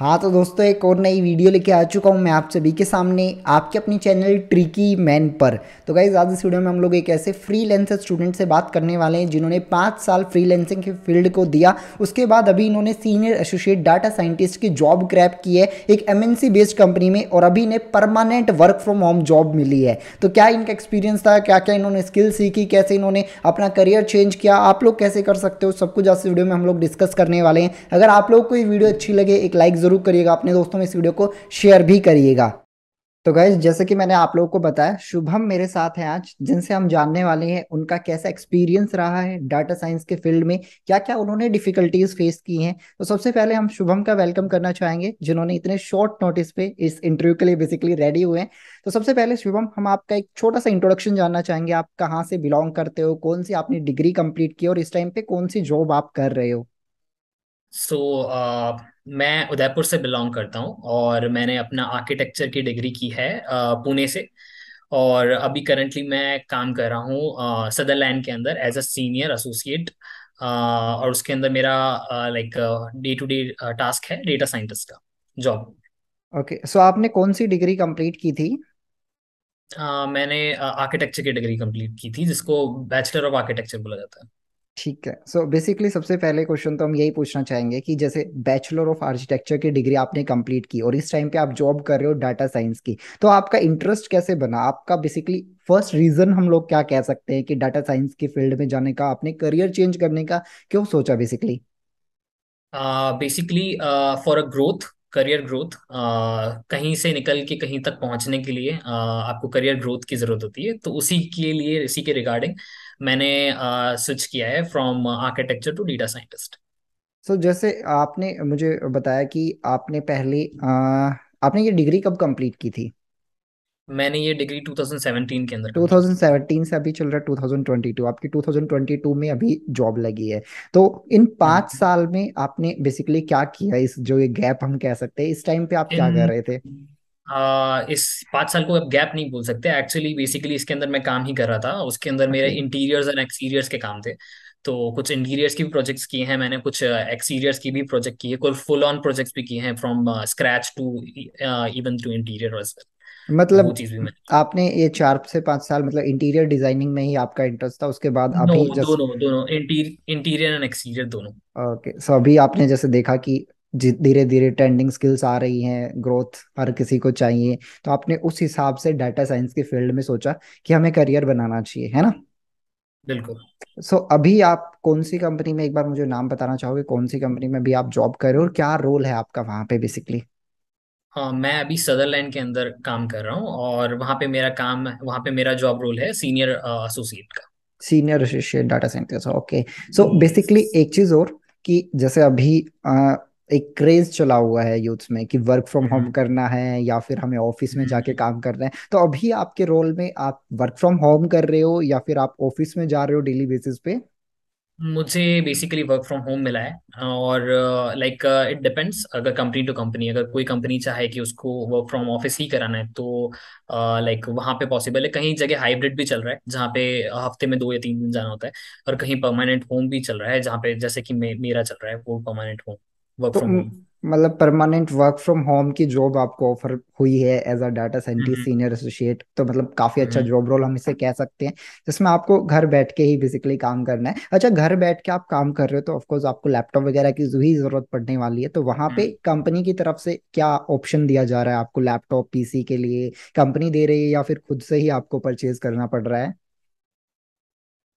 हाँ तो दोस्तों, एक और नई वीडियो लेके आ चुका हूँ मैं आप सभी के सामने, आपके अपनी चैनल ट्रिकी मैन पर। तो गाइज़ आज इस वीडियो में हम लोग एक ऐसे फ्री लेंसर स्टूडेंट से बात करने वाले हैं, जिन्होंने पाँच साल फ्री लेंसिंग के फ़ील्ड को दिया। उसके बाद अभी इन्होंने सीनियर एसोसिएट डाटा साइंटिस्ट की जॉब क्रैप की है, एक एम बेस्ड कंपनी में, और अभी इन्हें permanent work from home job मिली है। तो क्या इनका एक्सपीरियंस था? क्या क्या इन्होंने स्किल सीखी? कैसे इन्होंने अपना करियर चेंज किया? आप लोग कैसे कर सकते हो? सब कुछ आज इस वीडियो में हम लोग डिस्कस करने वाले हैं। अगर आप लोग को ये वीडियो अच्छी लगे, एक लाइक ज़रूर करिएगा, अपने दोस्तों में इस वीडियो को शेयर भी करिएगा। तो गाइज़ जैसे कि मैंने आप लोगों को बताया, शुभम मेरे साथ हैं आज, जिनसे हम जानने वाले हैं, उनका कैसा एक्सपीरियंस रहा है डाटा साइंस के फ़ील्ड में क्या क्या उन्होंने डिफिकल्टीज फेस की हैं। तो सबसे पहले हम शुभम का वेलकम करना चाहेंगे, जिन्होंने इतने शॉर्ट नोटिस पे इस इंटरव्यू के लिए बेसिकली रेडी हुए हैं। तो सबसे पहले शुभम, हम आपका एक छोटा सा इंट्रोडक्शन जानना चाहेंगे, आप कहाँ से बिलोंग करते हो, कौन सी आपने डिग्री कंप्लीट की और इस टाइम पे कौन सी जॉब आप कर रहे हो। सो so, uh, मैं उदयपुर से बिलोंग करता हूँ और मैंने अपना आर्किटेक्चर की डिग्री की है uh, पुणे से। और अभी करंटली मैं काम कर रहा हूँ सदरलैंड के अंदर एज अ सीनियर एसोसिएट और उसके अंदर मेरा like day to day task है डेटा साइंटिस्ट का job okay okay, so so आपने कौन सी डिग्री कंप्लीट की थी? Uh, मैंने आर्किटेक्चर की डिग्री कंप्लीट की थी जिसको बैचलर ऑफ़ आर्किटेक्चर बोला जाता है। ठीक है। सो so बेसिकली सबसे पहले क्वेश्चन तो हम यही पूछना चाहेंगे कि जैसे बैचलर ऑफ़ आर्किटेक्चर की डिग्री आपने कंप्लीट की और इस टाइम पे आप जॉब कर रहे हो डाटा साइंस की तो आपका इंटरेस्ट कैसे बना? आपका बेसिकली फ़र्स्ट रीजन हम लोग क्या कह सकते हैं कि डाटा साइंस की फ़ील्ड में जाने का, आपने करियर चेंज करने का क्यों सोचा basically basically for a growth career growth कहीं से निकल के कहीं तक पहुँचने के लिए आ, आपको करियर ग्रोथ की ज़रूरत होती है। तो उसी के लिए इसी के रिगार्डिंग मैंने स्विच किया है from architecture to data scientist so जैसे आपने मुझे बताया कि आपने पहले आपने ये डिग्री कब कंप्लीट की थी? मैंने ये डिग्री 2017 के अंदर 2017 से अभी चल रहा है 2022 आपकी 2022 में अभी जॉब लगी है। तो इन पाँच साल में आपने बेसिकली क्या किया इस जो ये गैप हम कह सकते हैं इस टाइम पे आप क्या कर रहे थे? आ, इस पाँच साल को अब गैप नहीं बोल सकते। एक्चुअली बेसिकली इसके अंदर मैं काम ही कर रहा था। उसके अंदर मेरे इंटीरियर्स एंड एक्सटीरियर्स के काम थे। तो कुछ इंटीरियर्स की भी प्रोजेक्ट्स किए हैं मैंने कुछ एक्सटीरियर्स की भी प्रोजेक्ट किए कुछ फुल ऑन प्रोजेक्ट्स भी किए हैं from scratch to even to interior मतलब वो चीज़ भी मैं आपने ये चार से पाँच साल मतलब इंटीरियर डिज़ाइनिंग में ही आपका इंटरेस्ट था उसके बाद जस्ट दोनों दोनों इंटीरियर एंड एक्सटीरियर दोनों। ओके सो अभी आपने जैसे देखा कि धीरे धीरे ट्रेंडिंग स्किल्स आ रही हैं ग्रोथ हर किसी को चाहिए तो आपने उस हिसाब से डाटा साइंस के फ़ील्ड में सोचा कि हमें करियर बनाना चाहिए है ना? बिल्कुल। सो so, अभी आप कौन सी कंपनी में एक बार मुझे नाम बताना चाहोगे कौन सी कंपनी में भी आप जॉब कर रहे हो और क्या रोल है आपका वहाँ पे बेसिकली हाँ मैं अभी सदरलैंड के अंदर काम कर रहा हूँ और वहाँ पे मेरा काम वहाँ पे मेरा जॉब रोल है सीनियर एसोसिएट का। Senior associate data scientist okay so basically एक चीज़ और कि जैसे अभी आ, एक क्रेज चला हुआ है यूथ में कि वर्क फ्रॉम होम करना है या फिर हमें ऑफ़िस में जाके काम करना है। तो अभी आपके रोल में आप वर्क फ्रॉम होम कर रहे हो या फिर आप ऑफ़िस में जा रहे हो डेली बेसिस पे? मुझे बेसिकली वर्क फ्रॉम होम मिला है। और लाइक इट डिपेंड्स अगर कंपनी टू कंपनी अगर कोई कंपनी चाहे कि उसको वर्क फ्रॉम ऑफ़िस ही कराना है तो लाइक uh, वहाँ पे पॉसिबल है। कहीं जगह हाइब्रिड भी चल रहा है जहाँ पे हफ़्ते में दो या तीन दिन जाना होता है और कहीं परमानेंट होम भी चल रहा है जहाँ पे जैसे कि मे, मेरा चल रहा है वो permanent home work from home मतलब परमानेंट वर्क फ्रॉम होम की जॉब आपको ऑफ़र हुई है as a data scientist senior associate तो मतलब काफ़ी अच्छा जॉब रोल हम इसे कह सकते हैं जिसमें आपको घर बैठ के ही बेसिकली काम करना है। अच्छा घर बैठ के आप काम कर रहे हो तो ऑफकोर्स आपको लैपटॉप वगैरह की भी ज़रूरत पड़ने वाली है तो वहाँ पे कंपनी की तरफ़ से क्या ऑप्शन दिया जा रहा है आपको लैपटॉप पीसी के लिए? कंपनी दे रही है या फिर खुद से ही आपको परचेज करना पड़ रहा है?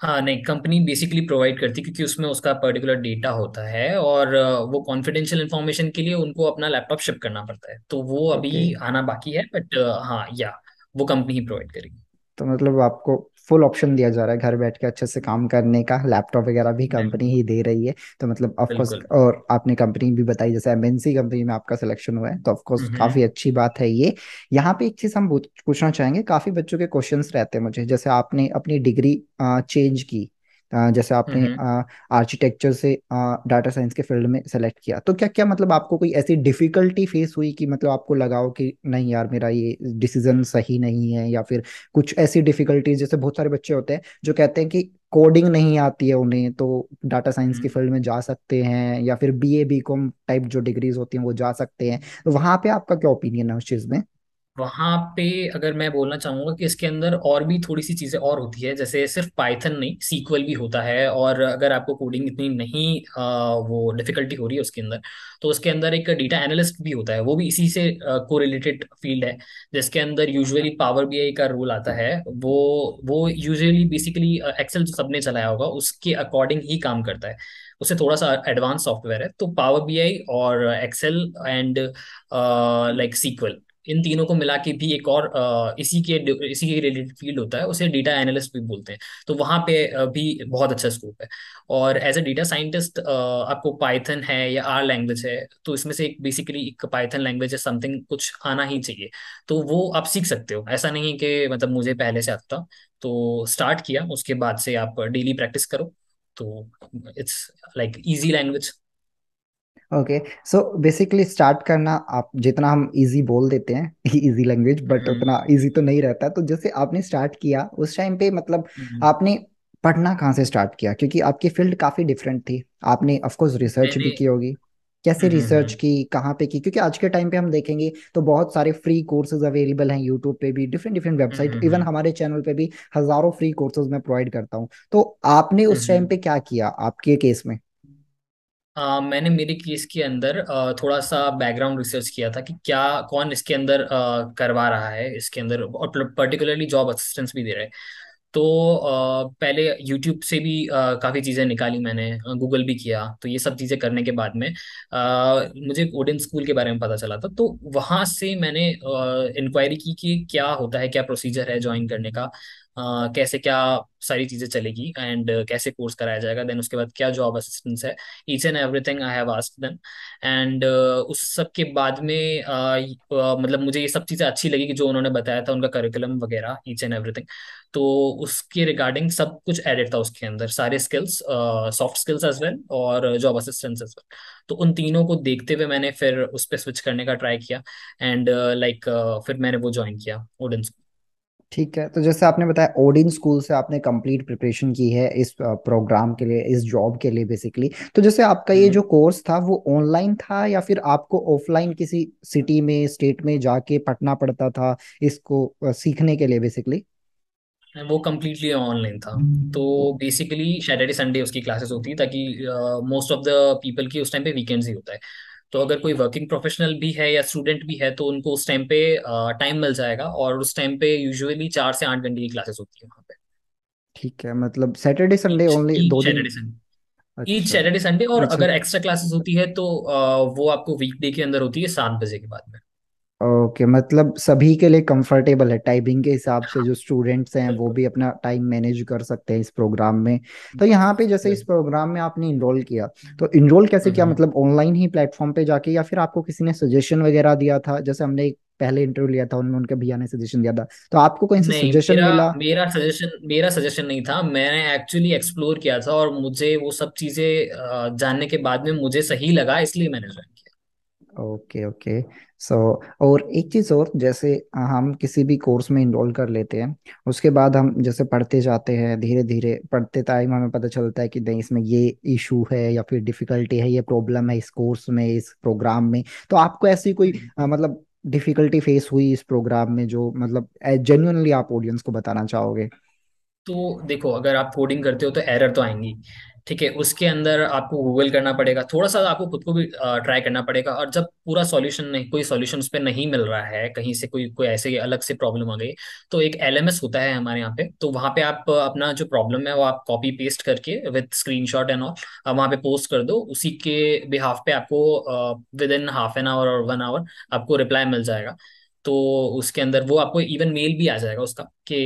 हाँ नहीं कंपनी बेसिकली प्रोवाइड करती है क्योंकि उसमें उसका पर्टिकुलर डेटा होता है और वो कॉन्फिडेंशियल इन्फॉर्मेशन के लिए उनको अपना लैपटॉप शिप करना पड़ता है। तो वो ओके। अभी आना बाकी है बट हाँ या वो कंपनी ही प्रोवाइड करेगी। तो मतलब आपको फुल ऑप्शन दिया जा रहा है घर बैठ के अच्छे से काम करने का। लैपटॉप वगैरह भी कंपनी ही दे रही है। तो मतलब ऑफकोर्स और आपने कंपनी भी बताई जैसे एमएनसी कंपनी में आपका सिलेक्शन हुआ है तो ऑफकोर्स हम्म काफ़ी अच्छी बात है ये। यहाँ पे एक चीज़ हम पूछना चाहेंगे काफ़ी बच्चों के क्वेश्चन रहते हैं मुझे। जैसे आपने अपनी डिग्री चेंज की जैसे आपने हम्म आर्किटेक्चर से डाटा साइंस के फ़ील्ड में सेलेक्ट किया। तो क्या क्या मतलब आपको कोई ऐसी डिफिकल्टी फेस हुई कि मतलब आपको लगाओ कि नहीं यार मेरा ये डिसीज़न सही नहीं है या फिर कुछ ऐसी डिफिकल्टीज जैसे बहुत सारे बच्चे होते हैं जो कहते हैं कि कोडिंग नहीं आती है उन्हें तो डाटा साइंस की हम्म। फ़ील्ड में जा सकते हैं या फिर B A B BCom type जो डिग्रीज होती हैं वो जा सकते हैं। तो वहाँ पे आपका क्या ओपिनियन है उस चीज़ में? वहाँ पे अगर मैं बोलना चाहूँगा कि इसके अंदर और भी थोड़ी सी चीज़ें और होती है जैसे सिर्फ़ पाइथन नहीं सीक्वल भी होता है और अगर आपको कोडिंग इतनी नहीं आ, वो डिफिकल्टी हो रही है उसके अंदर तो उसके अंदर एक डेटा एनालिस्ट भी होता है वो भी इसी से कोरिलेटेड फ़ील्ड है जिसके अंदर यूजुअली पावर बीआई का रोल आता है वो वो यूजुअली बेसिकली एक्सेल सबने चलाया होगा उसके अकॉर्डिंग ही काम करता है उससे थोड़ा सा एडवांस सॉफ्टवेयर है तो पावर बीआई और एक्सेल एंड लाइक सीक्वल इन तीनों को मिला के भी एक और अ, इसी के इसी के रिलेटेड फ़ील्ड होता है उसे डेटा एनालिस्ट भी बोलते हैं। तो वहाँ पे भी बहुत अच्छा स्कोप है। और एज ए डेटा साइंटिस्ट आपको पाइथन है या आर लैंग्वेज है तो इसमें से एक बेसिकली एक पाइथन लैंग्वेज है समथिंग कुछ आना ही चाहिए। तो वो आप सीख सकते हो। ऐसा नहीं कि मतलब मुझे पहले से आता। तो स्टार्ट किया उसके बाद से आप डेली प्रैक्टिस करो। तो it's like easy language okay so basically start करना आप जितना हम इजी बोल देते हैं इजी लैंग्वेज बट हम्म। उतना इजी तो नहीं रहता। तो जैसे आपने स्टार्ट किया उस टाइम पे मतलब हम्म। आपने पढ़ना कहाँ से स्टार्ट किया? क्योंकि आपकी फ़ील्ड काफ़ी डिफरेंट थी। आपने ऑफ़ कोर्स रिसर्च भी की होगी। कैसे हम्म रिसर्च हम्म। की कहाँ पे की? क्योंकि आज के टाइम पे हम देखेंगे तो बहुत सारे फ्री कोर्सेज अवेलेबल हैं यूट्यूब पे भी different different hmm website hmm even hmm. हमारे चैनल पे भी हज़ारों फ्री कोर्सेज मैं प्रोवाइड करता हूँ। तो आपने हम्म उस टाइम हम्म। पे क्या किया आपके केस में? आ, मैंने मेरे केस के अंदर आ, थोड़ा सा बैकग्राउंड रिसर्च किया था कि क्या कौन इसके अंदर आ, करवा रहा है इसके अंदर और पर्टिकुलरली जॉब असिस्टेंस भी दे रहे हैं। तो आ, पहले यूट्यूब से भी काफ़ी चीज़ें निकाली मैंने गूगल भी किया तो ये सब चीज़ें करने के बाद में आ, मुझे ओडेन स्कूल के बारे में पता चला था। तो वहाँ से मैंने इंक्वायरी की कि क्या होता है क्या प्रोसीजर है ज्वाइन करने का आ, कैसे क्या सारी चीज़ें चलेगी एंड uh, कैसे कोर्स कराया जाएगा देन उसके बाद क्या जॉब असिस्टेंस है each and everything I have them and उस सब के बाद में uh, uh, मतलब मुझे ये सब चीज़ें अच्छी लगी कि जो उन्होंने बताया था उनका करिकुलम वगैरह ईच एंड एवरीथिंग। तो उसके रिगार्डिंग सब कुछ एडेड था उसके अंदर सारे skills soft skills as well और जॉब असिस्टेंस एज वेल तो उन तीनों को देखते हुए मैंने फिर उस पर स्विच करने का ट्राई किया। एंड लाइक like, फिर मैंने वो ज्वाइन किया ओडेन ठीक है तो जैसे आपने बताया ओडिन स्कूल से आपने कंप्लीट प्रिपरेशन की है इस प्रोग्राम के लिए इस जॉब के लिए बेसिकली तो जैसे आपका ये जो कोर्स था वो ऑनलाइन था या फिर आपको ऑफलाइन किसी सिटी में स्टेट में जाके पढ़ना पड़ता था इसको सीखने के लिए बेसिकली वो कम्प्लीटली ऑनलाइन था। तो बेसिकली सैटरडे संडे उसकी क्लासेस होती है ताकि मोस्ट ऑफ़ द पीपल की उस टाइम पे वीकेंड्स ही होता है। तो अगर कोई वर्किंग प्रोफेशनल भी है या स्टूडेंट भी है तो उनको उस टाइम पे टाइम मिल जाएगा और उस टाइम पे यूजुअली चार से आठ घंटे की क्लासेस होती है वहाँ पे। ठीक है मतलब सैटरडे संडे ओनली दो दिन? सैटरडे संडे ईच अच्छा। सैटरडे संडे और अच्छा। अगर एक्स्ट्रा क्लासेस होती है तो वो आपको वीकडे के अंदर होती है सात बजे के बाद। ओके मतलब सभी के लिए कंफर्टेबल है टाइमिंग के हिसाब से जो स्टूडेंट्स हैं वो भी अपना टाइम मैनेज कर सकते हैं इस प्रोग्राम में। तो यहाँ पे जैसे इस प्रोग्राम में आपने इनरोल किया तो इनरोल कैसे किया? हम्म। मतलब ऑनलाइन ही प्लेटफॉर्म पे जाके या फिर आपको किसी ने सजेशन वगैरह दिया था? जैसे हमने एक पहले इंटरव्यू लिया था उनमें उनके भैया ने सजेशन दिया था। तो आपको कहीं से सजेशन मेरा मिला? मेरा सजेशन मेरा सजेशन नहीं था। मैंने एक्चुअली एक्सप्लोर किया था और मुझे वो सब चीज़ें जानने के बाद में मुझे सही लगा इसलिए मैंने ज्वाइन किया। Okay okay. सो और एक चीज़ और जैसे हम किसी भी कोर्स में इनरोल कर लेते हैं उसके बाद हम जैसे पढ़ते जाते हैं धीरे धीरे पढ़ते टाइम हमें पता चलता है कि नहीं इसमें ये इशू है या फिर डिफिकल्टी है ये प्रॉब्लम है इस कोर्स में इस प्रोग्राम में। तो आपको ऐसी कोई अ, मतलब डिफिकल्टी फेस हुई इस प्रोग्राम में जो मतलब जेन्युइनली आप ऑडियंस को बताना चाहोगे? तो देखो अगर आप कोडिंग करते हो तो एरर तो आएँगी। ठीक है, उसके अंदर आपको गूगल करना पड़ेगा। थोड़ा सा आपको खुद को भी ट्राई करना पड़ेगा और जब पूरा सॉल्यूशन नहीं, कोई सॉल्यूशन उस पर नहीं मिल रहा है, कहीं से कोई कोई ऐसे अलग से प्रॉब्लम आ गई तो एक एलएमएस होता है हमारे यहाँ पे तो वहाँ पे आप अपना जो प्रॉब्लम है वो आप कॉपी पेस्ट करके विद स्क्रीनशॉट एंड ऑल वहाँ पे पोस्ट कर दो, उसी के बिहाफ पे आपको within half an hour और वन आवर आपको रिप्लाई मिल जाएगा। तो उसके अंदर वो आपको इवन मेल भी आ जाएगा उसका कि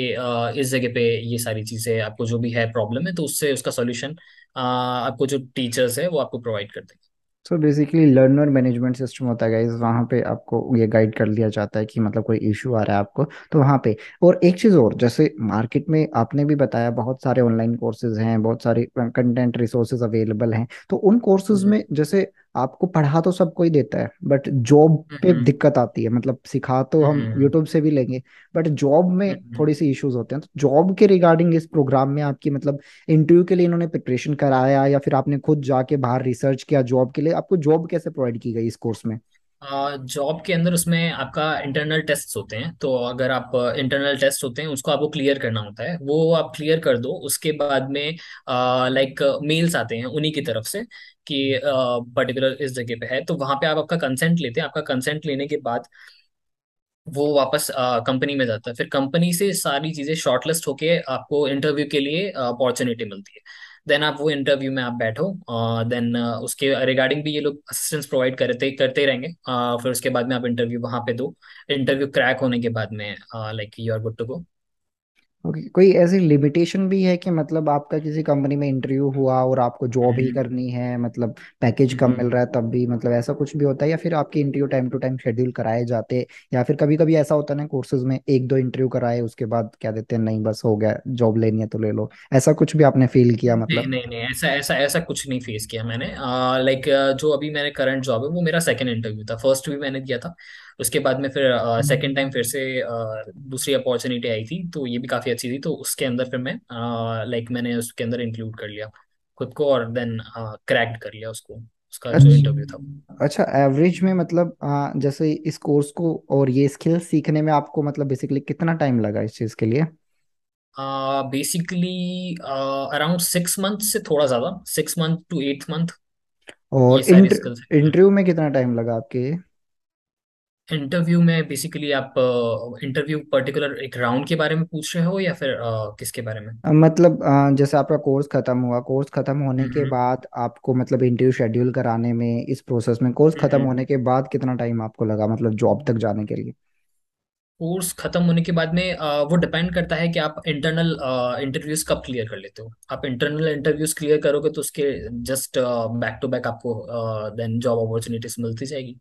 इस जगह पे ये सारी चीज़ें आपको जो भी है प्रॉब्लम है तो उससे उसका सॉल्यूशन आपको जो टीचर्स है वो आपको प्रोवाइड कर देंगे। So basically learner management system होता है गाइस वहाँ पे आपको ये गाइड कर दिया जाता है कि मतलब कोई इशू आ रहा है आपको तो वहाँ पे। और एक चीज़ और जैसे मार्केट में आपने भी बताया बहुत सारे ऑनलाइन कोर्सेज हैं बहुत सारे कंटेंट रिसोर्सेज अवेलेबल हैं तो उन कोर्सेज हम्म। में जैसे आपको पढ़ा तो सब कोई देता है बट जॉब पे हम्म। दिक्कत आती है मतलब सिखा तो हम हम्म। यूट्यूब से भी लेंगे बट जॉब में हम्म थोड़ी सी इश्यूज़ होते हैं तो जॉब के रिगार्डिंग इस प्रोग्राम में आपकी मतलब इंटरव्यू के लिए इन्होंने प्रिपरेशन कराया या फिर आपने खुद जाके बाहर रिसर्च किया जॉब के लिए आपको जॉब कैसे प्रोवाइड की गई इस कोर्स में? जॉब के अंदर उसमें आपका इंटरनल टेस्ट होते हैं तो अगर आप इंटरनल टेस्ट होते हैं उसको आपको क्लियर करना होता है वो आप क्लियर कर दो उसके बाद में लाइक मेल्स आते हैं उन्हीं की तरफ़ से कि पर्टिकुलर इस जगह पे है तो वहाँ पे आप आपका कंसेंट लेते हैं। आपका कंसेंट लेने के बाद वो वापस कंपनी में जाता है। फिर कंपनी से सारी चीज़ें शॉर्टलिस्ट होके आपको इंटरव्यू के लिए अपॉर्चुनिटी मिलती है। देन आप वो इंटरव्यू में आप बैठो देन उसके रिगार्डिंग भी ये लोग असिस्टेंस प्रोवाइड करते करते रहेंगे। फिर उसके बाद में आप इंटरव्यू वहाँ पे दो। इंटरव्यू क्रैक होने के बाद में like you are good to go okay कोई ऐसी लिमिटेशन भी है कि मतलब आपका किसी कंपनी में इंटरव्यू हुआ और आपको जॉब ही हम्म। करनी है मतलब पैकेज कम हम्म मिल रहा है तब भी मतलब ऐसा कुछ भी होता है या फिर आपके interview time to time schedule कराए जाते या फिर कभी कभी ऐसा होता है ना कोर्सेज में एक दो इंटरव्यू कराए उसके बाद क्या देते हैं नहीं बस हो गया जॉब लेनी है तो ले लो। ऐसा कुछ भी आपने फील किया नहीं मतलब? नहीं नहीं ऐसा ऐसा ऐसा कुछ नहीं फेस किया मैंने। लाइक जो अभी मेरे करंट जॉब है वो मेरा सेकंड इंटरव्यू था फ़र्स्ट भी मैंने दिया था। उसके बाद में फिर सेकंड टाइम फिर से दूसरी अपॉर्चुनिटी आई थी तो ये भी काफ़ी अच्छी थी तो उसके अंदर फिर मैं लाइक मैंने उसके अंदर इंक्लूड कर लिया खुद को और देन क्रैक्ड कर लिया उसको उसका जो इंटरव्यू था। अच्छा अच्छा एवरेज में मतलब आ, जैसे इस कोर्स को और ये स्किल सीखने में आपको मतलब बेसिकली कितना टाइम लगा इस चीज़ के लिए? बेसिकली अराउंड सिक्स मंथ से थोड़ा ज़्यादा six month to eight month और इंटरव्यू में कितना टाइम लगा आपके इंटरव्यू में बेसिकली आप इंटरव्यू पर्टिकुलर एक राउंड के बारे में पूछ रहे हो या फिर अ, किसके बारे में? अ, मतलब अ, जैसे आपका कोर्स खत्म हुआ कोर्स खत्म होने के हम्म। बाद आपको मतलब इंटरव्यू शेड्यूल कराने में इस प्रोसेस में कोर्स खत्म हम्म। होने के बाद कितना टाइम आपको लगा मतलब जॉब तक जाने के लिए? कोर्स खत्म होने के बाद में अ, वो डिपेंड करता है कि आप इंटरनल इंटरव्यूज़ कब क्लियर कर लेते हो। आप इंटरनल इंटरव्यूज़ क्लियर करोगे तो उसके जस्ट बैक टू बैक आपको देन जॉब अपॉर्चुनिटीज़ मिलती जाएगी।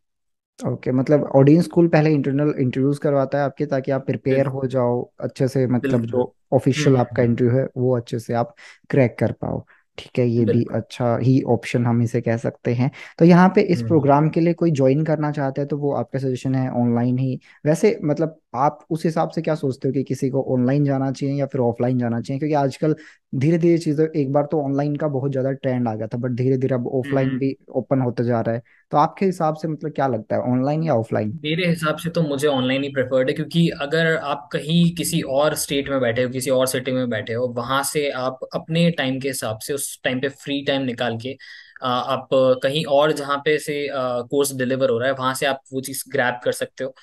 ओके मतलब ऑडियंस स्कूल पहले इंटरनल इंटरव्यूज़ करवाता है आपके ताकि आप प्रिपेयर हो जाओ अच्छे से मतलब जो ऑफिशियल हम्म आपका हम्म। इंटरव्यू है वो अच्छे से आप क्रैक कर पाओ। ठीक है ये भी अच्छा ही ऑप्शन हम इसे कह सकते हैं। तो यहाँ पे इस हम्म। प्रोग्राम के लिए कोई ज्वाइन करना चाहता है तो वो आपका सजेशन है ऑनलाइन ही। वैसे मतलब आप उस हिसाब से क्या सोचते हो कि किसी को ऑनलाइन जाना चाहिए या फिर ऑफलाइन जाना चाहिए? क्योंकि आजकल धीरे धीरे चीज़ें एक बार तो ऑनलाइन का बहुत ज़्यादा ट्रेंड आ गया था बट धीरे धीरे अब ऑफलाइन हम्म। भी ओपन होते जा रहा है। तो आपके हिसाब से मतलब क्या लगता है ऑनलाइन या ऑफलाइन मेरे हिसाब से तो मुझे ऑनलाइन ही प्रेफर्ड है क्योंकि अगर आप कहीं किसी और स्टेट में बैठे हो किसी और सिटी में बैठे हो वहाँ से आप अपने टाइम के हिसाब से उस टाइम पे फ्री टाइम निकाल के आप कहीं और जहाँ पे से कोर्स डिलीवर हो रहा है वहाँ से आप वो चीज़ ग्रैब कर सकते हो।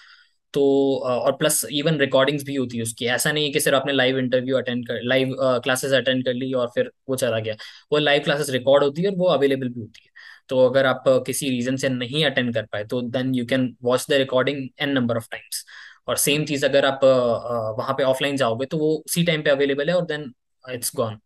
तो और प्लस इवन रिकॉर्डिंग्स भी होती है उसकी। ऐसा नहीं है कि सिर्फ़ आपने लाइव इंटरव्यू अटेंड कर लाइव क्लासेस अटेंड कर ली और फिर वो चला गया। वो लाइव क्लासेस रिकॉर्ड होती है और वो अवेलेबल भी होती है। तो अगर आप किसी रीजन से नहीं अटेंड कर पाए तो then you can watch the recording an number of times और सेम चीज़ अगर आप वहाँ पे ऑफलाइन जाओगे तो वो उसी टाइम पे अवेलेबल है और देन इट्स गॉन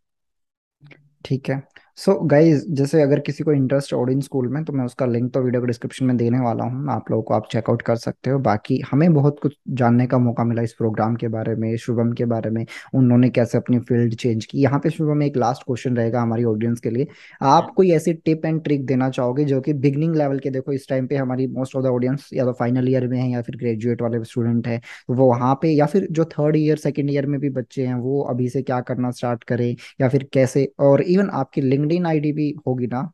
ठीक है। सो so गाइज़ जैसे अगर किसी को इंटरेस्ट ऑडियंस स्कूल में तो मैं उसका लिंक तो वीडियो को डिस्क्रिप्शन में देने वाला हूँ। आप लोगों को आप चेकआउट कर सकते हो। बाकी हमें बहुत कुछ जानने का मौका मिला इस प्रोग्राम के बारे में शुभम के बारे में उन्होंने कैसे अपनी फ़ील्ड चेंज की। यहाँ पे शुभम एक लास्ट क्वेश्चन रहेगा हमारी ऑडियंस के लिए। आप कोई ऐसी टिप एंड ट्रिक देना चाहोगे जो कि बिगनिंग लेवल के देखो इस टाइम पे हमारी मोस्ट ऑफ़ द ऑडियंस या तो फाइनल ईयर में है या फिर ग्रेजुएट वाले स्टूडेंट है वो वहाँ पे या फिर जो थर्ड ईयर सेकेंड ईयर में भी बच्चे हैं वो अभी से क्या करना स्टार्ट करें या फिर कैसे? और इवन आपकी लिंक्डइन आईडी भी होगी ना?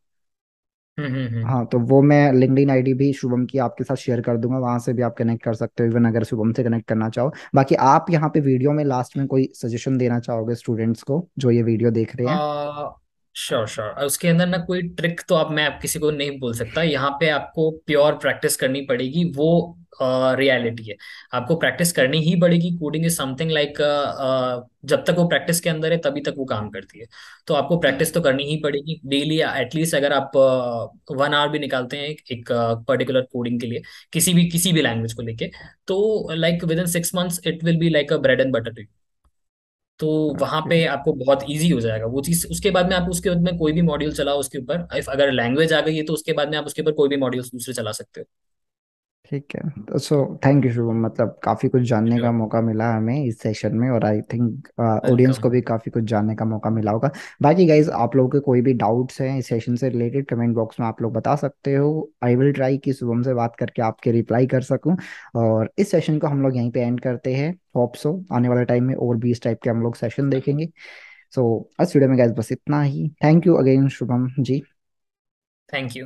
हम्म हम्म हम्म। हाँ तो वो मैं लिंक्डइन आईडी भी शुभम की आपके साथ शेयर कर दूँगा वहाँ से भी आप कनेक्ट कर सकते हो इवन अगर शुभम से कनेक्ट करना चाहो। बाकी आप यहाँ पे वीडियो में लास्ट में कोई सजेशन देना चाहोगे स्टूडेंट्स को जो ये वीडियो देख रहे हैं? श्योर श्योर उसके अंदर ना कोई ट्रिक तो अब मैं आप किसी को नहीं बोल सकता। यहाँ पे आपको प्योर प्रैक्टिस करनी पड़ेगी वो रियलिटी है। आपको प्रैक्टिस करनी ही पड़ेगी कोडिंग इज़ समथिंग लाइक जब तक वो प्रैक्टिस के अंदर है तभी तक वो काम करती है। तो आपको प्रैक्टिस तो करनी ही पड़ेगी डेली एटलीस्ट अगर आप वन आवर भी निकालते हैं एक, पर्टिकुलर कोडिंग के लिए किसी भी किसी भी लैंग्वेज को लेके तो like within six months it will be like a bread and butter तो वहाँ पे आपको बहुत इजी हो जाएगा। वो चीज़ उसके बाद में आप उसके बाद में कोई भी मॉड्यूल चलाओ उसके ऊपर। इफ़ अगर लैंग्वेज आ गई है तो उसके बाद में आप उसके ऊपर कोई भी मॉड्यूल दूसरे चला सकते हो। ठीक है। तो सो थैंक यू शुभम। मतलब काफ़ी कुछ जानने का मौका मिला हमें इस सेशन में और आई थिंक ऑडियंस को भी काफ़ी कुछ जानने का मौका मिला होगा। बाकी गाइज़ आप लोगों के कोई भी डाउट्स हैं इस सेशन से रिलेटेड कमेंट बॉक्स में आप लोग बता सकते हो। आई विल ट्राई कि शुभम से बात करके आपके रिप्लाई कर सकूँ। और इस सेशन को हम लोग यहीं पे एंड करते हैं। होप सो आने वाले टाइम में और भी इस टाइप के हम लोग सेशन देखेंगे। सो so, इस वीडियो में गाइज़ बस इतना ही। Thank you again Shubham ji. Thank you